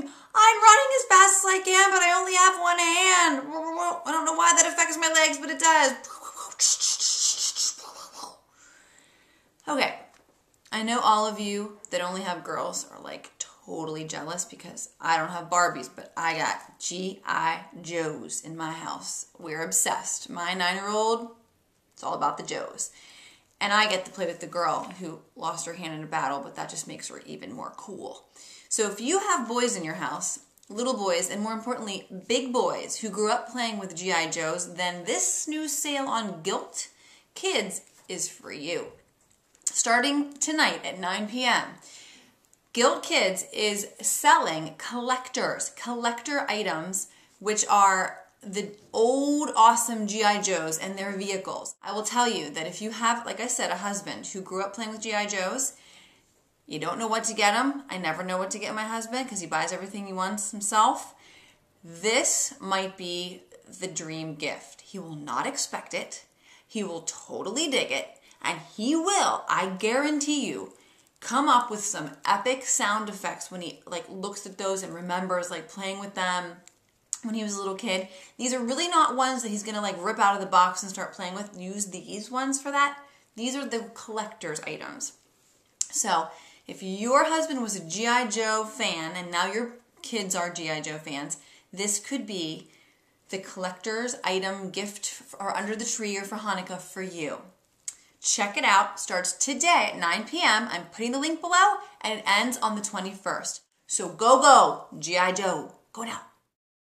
fast as I can, but I only have one hand. I don't know why that affects my legs, but it does. Okay, I know all of you that only have girls are like totally jealous because I don't have Barbies, but I got G.I. Joes in my house. We're obsessed. My nine year old, it's all about the Joes. And I get to play with the girl who lost her hand in a battle, but that just makes her even more cool. So if you have boys in your house, little boys, and more importantly, big boys who grew up playing with G.I. Joes, then this new sale on Gilt Kids is for you. Starting tonight at 9 p.m., Gilt Kids is selling collectors, collector items, which are the old awesome GI Joes and their vehicles. I will tell you that if you have, like I said, a husband who grew up playing with GI Joes, you don't know what to get him. I never know what to get my husband because he buys everything he wants himself. This might be the dream gift. He will not expect it. He will totally dig it, and he will, I guarantee you, come up with some epic sound effects when he like looks at those and remembers like playing with them when he was a little kid. These are really not ones that he's gonna like rip out of the box and start playing with. Use these ones for that. These are the collector's items. So if your husband was a G.I. Joe fan and now your kids are G.I. Joe fans, this could be the collector's item gift or under the tree or for Hanukkah for you. Check it out. Starts today at 9 p.m. I'm putting the link below and it ends on the 21st. So go, go, G.I. Joe. Go now.